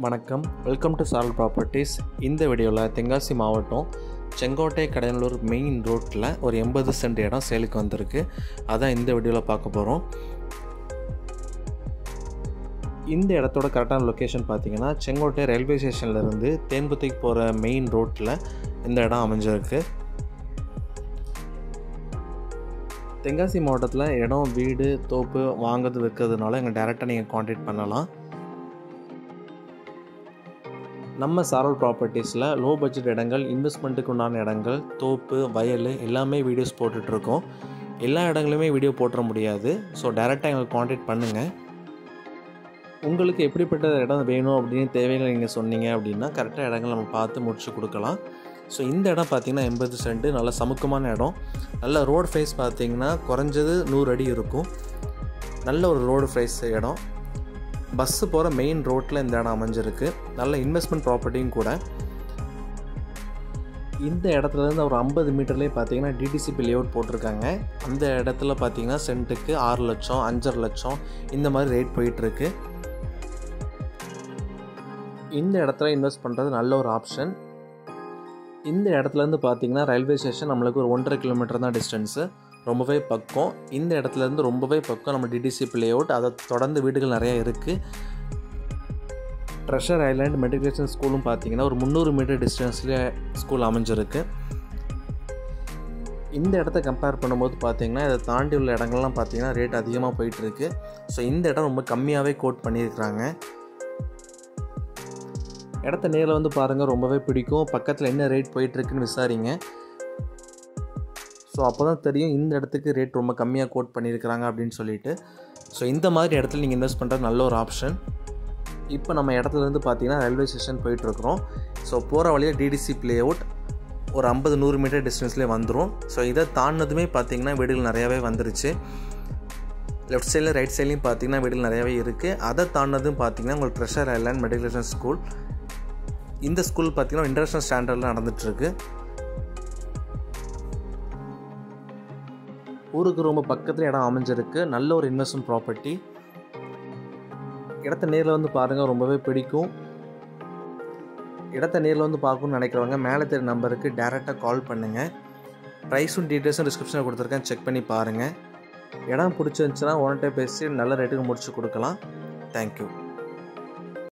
வணக்கம். Welcome to சாரல் properties இந்த வீடியோவில் தென்காசி மாவட்டம் செங்கோட்டை கடலூர் மெயின் ரோட்டில் ஒரு எண்பது சென்ட் இடம் சேலுக்கு வந்திருக்கு. அதான் இந்த வீடியோவில் பார்க்க போகிறோம் இந்த இடத்தோட கரெக்டான லொக்கேஷன் பார்த்தீங்கன்னா செங்கோட்டை ரயில்வே ஸ்டேஷன்லேருந்து தேன்புத்திக்கு போகிற மெயின் ரோட்டில் இந்த இடம் அமைஞ்சிருக்கு. தென்காசி மாவட்டத்தில் இடம் வீடு தோப்பு வாங்குறது விற்கிறதுனால எங்கள் டேரெக்டாக நீங்கள் காண்டாக்ட் பண்ணலாம். நம்ம சாரல் ப்ராப்பர்ட்டிஸில் லோ பட்ஜெட் இடங்கள் இன்வெஸ்ட்மெண்ட்டுக்கு உண்டான இடங்கள் தோப்பு வயல் எல்லாமே வீடியோஸ் போட்டுட்ருக்கோம். எல்லா இடங்களுமே வீடியோ போட்டுற முடியாது. ஸோ டேரெக்டாக எங்களுக்கு காண்டாக்ட் பண்ணுங்கள் உங்களுக்கு எப்படிப்பட்ட இடம் வேணும் அப்படின்னு தேவைகளை நீங்கள் சொன்னீங்க அப்படின்னா கரெக்டாக இடங்கள் நம்ம பார்த்து முடிச்சு கொடுக்கலாம். ஸோ இந்த இடம் பார்த்திங்கன்னா எண்பது சென்ட் நல்ல சமுக்கமான இடம். நல்ல ரோடு ஃபேஸ் பார்த்திங்கன்னா குறைஞ்சது நூறு அடி இருக்கும். நல்ல ஒரு ரோடு ஃபேஸ் இடம். பஸ்ஸு போகிற மெயின் ரோட்டில் இந்த இடம் அமைஞ்சிருக்கு. நல்ல இன்வெஸ்ட்மெண்ட் ப்ராப்பர்ட்டியும் கூட. இந்த இடத்துலேருந்து ஒரு ஐம்பது மீட்டர்லேயே பார்த்தீங்கன்னா டிடிசிபி லேஅவுட் போட்டிருக்காங்க. அந்த இடத்துல பார்த்தீங்கன்னா சென்ட்டுக்கு ஆறு லட்சம் அஞ்சரை லட்சம் இந்த மாதிரி ரேட் போயிட்டுருக்கு. இந்த இடத்துல இன்வெஸ்ட் பண்ணுறது நல்ல ஒரு ஆப்ஷன் இந்த இடத்துலேருந்து பார்த்தீங்கன்னா ரயில்வே ஸ்டேஷன் நம்மளுக்கு ஒரு ஒன்றரை கிலோமீட்டர் தான் டிஸ்டன்ஸு ரொம்பவே பக்கம். இந்த இடத்துலேருந்து ரொம்பவே பக்கம் நம்ம டிடிசி பிளே அவுட் அதை தொடர்ந்து வீடுகள் நிறையா இருக்குது ட்ரெஷர் ஐலாண்ட் மெட்ரிகுலேஷன் ஸ்கூலும் பார்த்தீங்கன்னா ஒரு முந்நூறு மீட்டர் டிஸ்டன்ஸில் ஸ்கூல் அமைஞ்சிருக்கு. இந்த இடத்த கம்பேர் பண்ணும்போது பார்த்தீங்கன்னா இதை தாண்டி உள்ள இடங்கள்லாம் பார்த்தீங்கன்னா ரேட் அதிகமாக போயிட்டுருக்கு. ஸோ இந்த இடம் ரொம்ப கம்மியாகவே கோட் பண்ணியிருக்கிறாங்க. இடத்த நேரில் வந்து பாருங்கள் ரொம்பவே பிடிக்கும். பக்கத்தில் என்ன ரேட் போயிட்டுருக்குன்னு விசாரிங்க. ஸோ அப்போ தான் தெரியும் இந்த இடத்துக்கு ரேட் ரொம்ப கம்மியாக கோட் பண்ணியிருக்கிறாங்க அப்படின்னு சொல்லிட்டு. ஸோ இந்த மாதிரி இடத்துல நீங்கள் இன்வெஸ்ட் பண்ணுறது நல்ல ஒரு ஆப்ஷன் இப்போ நம்ம இடத்துலேருந்து பார்த்தீங்கன்னா ரயில்வே ஸ்டேஷன் போயிட்டுருக்குறோம். ஸோ போகிற வழியாக டிடிசி பிளே அவுட் ஒரு ஐம்பது நூறு மீட்டர் டிஸ்டன்ஸ்லேயே வந்துடும் ஸோ இதை தாண்டினதுமே பார்த்தீங்கன்னா வீடுகள் நிறையாவே வந்துருச்சு. லெஃப்ட் சைடில் ரைட் சைட்லையும் பார்த்தீங்கன்னா வீடுகள் நிறையாவே இருக்குது அதை தாண்டினதும் பார்த்தீங்கன்னா உங்களுக்கு ட்ரெஷர் ஐலாண்ட் மெடிக்கல் ஸ்கூல் இந்த ஸ்கூல் பார்த்தீங்கன்னா இன்டர்நேஷ்னல் ஸ்டாண்டர்டில் நடந்துகிட்ருக்கு ஊருக்கு ரொம்ப பக்கத்தில் இடம் அமைஞ்சிருக்கு நல்ல ஒரு இன்வெஸ்ட்மெண்ட் ப்ராப்பர்ட்டி இடத்த நேரில் வந்து பாருங்கள் ரொம்பவே பிடிக்கும். இடத்த நேரில் வந்து பார்க்கணும்னு நினைக்கிறவங்க மேலே தெரிய நம்பருக்கு டேரெக்டாக கால் பண்ணுங்கள் ப்ரைஸும் டீட்டெயில்ஸும் டிஸ்கிரிப்ஷனில் கொடுத்துருக்கேன் செக் பண்ணி பாருங்கள் இடம் பிடிச்சிருந்துச்சுன்னா ஒன் பேசி நல்ல ரேட்டுக்கு முடிச்சு கொடுக்கலாம். தேங்க்யூ